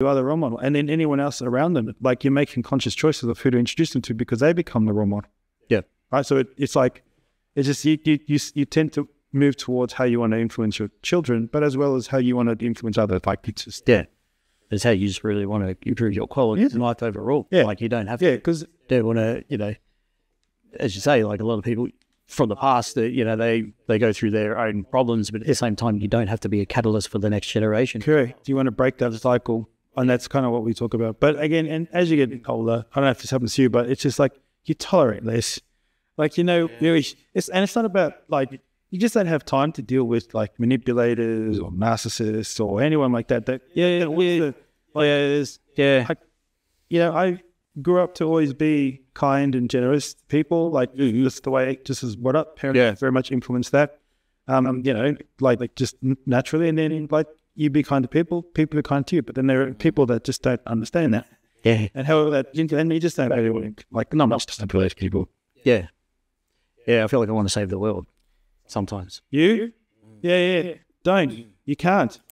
you are the role model. And then anyone else around them, like you're making conscious choices of who to introduce them to because they become the role model. Yeah. Right. So it, it's like, it's just, you, you, you, you tend to move towards how you want to influence your children, but as well as how you want to influence others. Like it's just, Yeah. It's how you just really want to improve your quality of life overall. Yeah. Like you don't have yeah, to because don't want to, you know, as you say, like a lot of people from the past that, you know, they, they go through their own problems, but at the same time, you don't have to be a catalyst for the next generation. correct. You want to break that cycle. And that's kind of what we talk about. But again, and as you get older, I don't know if this happens to you, but it's just like you tolerate less. Like, you know, really, it's, and it's not about like, you just don't have time to deal with like manipulators or narcissists or anyone like that. That Yeah, yeah, we, the, like, there's, yeah, like, you know, I grew up to always be kind and generous to people. Like just the way, just as what up parents Yeah. very much influenced that. Um, you know, like like just naturally, and then like you be kind to people, people are kind to you. But then there are people that just don't understand that, yeah, and how that and you just don't really like not much to those people. yeah. Yeah, I feel like I want to save the world sometimes. You, yeah, yeah, don't you can't.